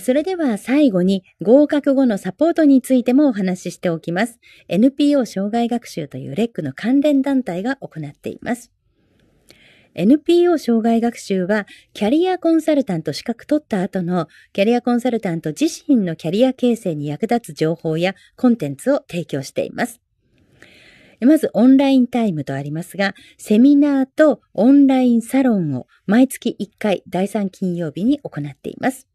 それでは最後に合格後のサポートについてもお話ししておきます。NPO 障害学習というレックの関連団体が行っています。NPO 障害学習はキャリアコンサルタント資格取った後のキャリアコンサルタント自身のキャリア形成に役立つ情報やコンテンツを提供しています。まず、オンラインタイムとありますが、セミナーとオンラインサロンを毎月1回第3金曜日に行っています。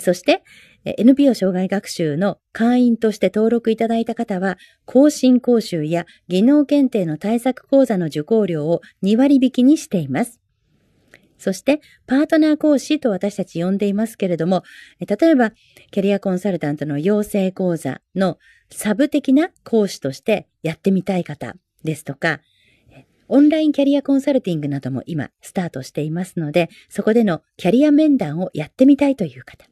そして、NPO 障害学習の会員として登録いただいた方は、更新講習や技能検定の対策講座の受講料を2割引きにしています。そして、パートナー講師と私たち呼んでいますけれども、例えば、キャリアコンサルタントの養成講座のサブ的な講師としてやってみたい方ですとか、オンラインキャリアコンサルティングなども今スタートしていますので、そこでのキャリア面談をやってみたいという方。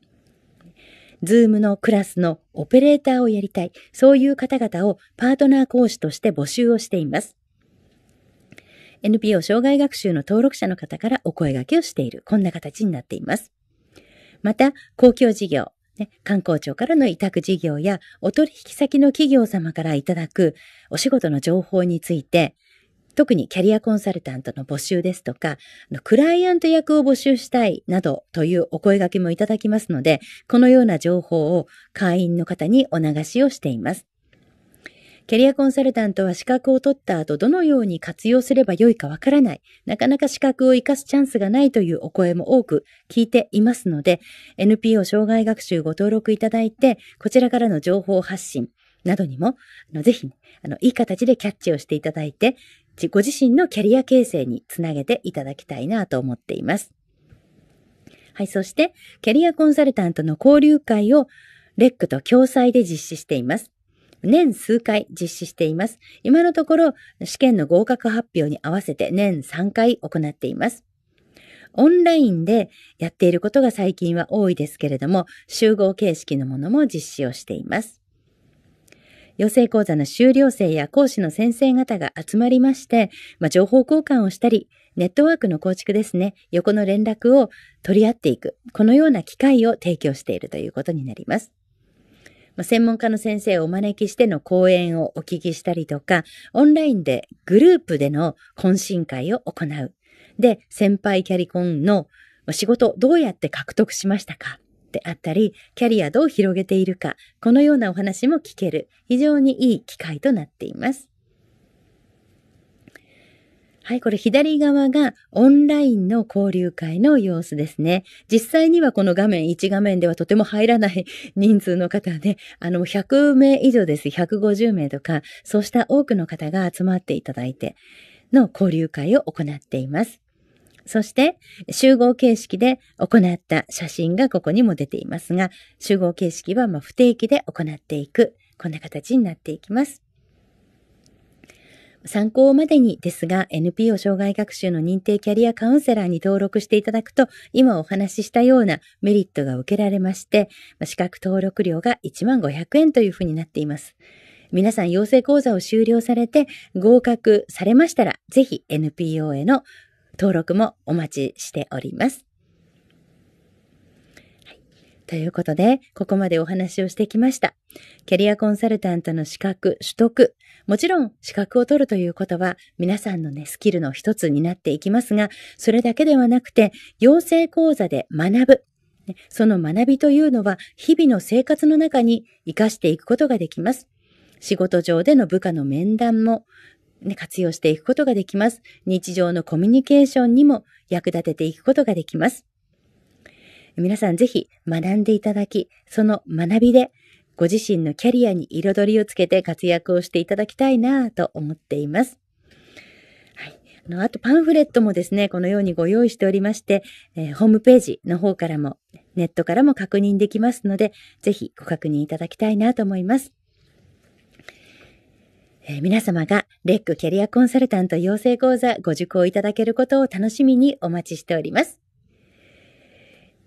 ズームのクラスのオペレーターをやりたい、そういう方々をパートナー講師として募集をしています。NPO 生涯学習の登録者の方からお声掛けをしている、こんな形になっています。また、公共事業、ね、観光庁からの委託事業や、お取引先の企業様からいただくお仕事の情報について、特にキャリアコンサルタントの募集ですとか、クライアント役を募集したいなどというお声掛けもいただきますので、このような情報を会員の方にお流しをしています。キャリアコンサルタントは資格を取った後どのように活用すればよいかわからない、なかなか資格を活かすチャンスがないというお声も多く聞いていますので、NPO 障害学習ご登録いただいて、こちらからの情報発信などにも、あのぜひ、あの、いい形でキャッチをしていただいて、ご自身のキャリア形成につなげていただきたいなと思っています。はい、そして、キャリアコンサルタントの交流会をレックと共催で実施しています。年数回実施しています。今のところ、試験の合格発表に合わせて年3回行っています。オンラインでやっていることが最近は多いですけれども、集合形式のものも実施をしています。養成講座の修了生や講師の先生方が集まりまして、まあ、情報交換をしたり、ネットワークの構築ですね、横の連絡を取り合っていく、このような機会を提供しているということになります。ま、専門家の先生をお招きしての講演をお聞きしたりとか、オンラインでグループでの懇親会を行う。で、先輩キャリコンの仕事どうやって獲得しましたかであったり、キャリアどう広げているか、このようなお話も聞ける、非常にいい機会となっています。はい、これ左側がオンラインの交流会の様子ですね。実際にはこの画面、1画面ではとても入らない 人数の方で、あの、100名以上です。150名とか、そうした多くの方が集まっていただいての交流会を行っています。そして、集合形式で行った写真がここにも出ていますが、集合形式はま不定期で行っていく、こんな形になっていきます。参考までにですが、NPO 障害学習の認定キャリアカウンセラーに登録していただくと、今お話ししたようなメリットが受けられまして、資格登録料が1万500円というふうになっています。皆さん養成講座を修了されて合格されましたら、ぜひ NPO への登録もお待ちしております。はい、ということで、ここまでお話をしてきました。キャリアコンサルタントの資格取得。もちろん資格を取るということは皆さんのね、スキルの一つになっていきますが、それだけではなくて、養成講座で学ぶ。その学びというのは日々の生活の中に活かしていくことができます。仕事上での部下の面談も、ね、活用していくことができます。日常のコミュニケーションにも役立てていくことができます。皆さんぜひ学んでいただき、その学びでご自身のキャリアに彩りをつけて活躍をしていただきたいなと思っています。はい。あの、あとパンフレットもですね、このようにご用意しておりまして、えー、ホームページの方からも、ネットからも確認できますので、ぜひご確認いただきたいなと思います。えー、皆様がレックキャリアコンサルタント養成講座ご受講いただけることを楽しみにお待ちしております。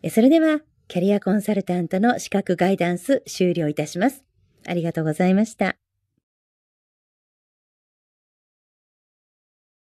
それでは、キャリアコンサルタントの資格ガイダンス終了いたします。ありがとうございました。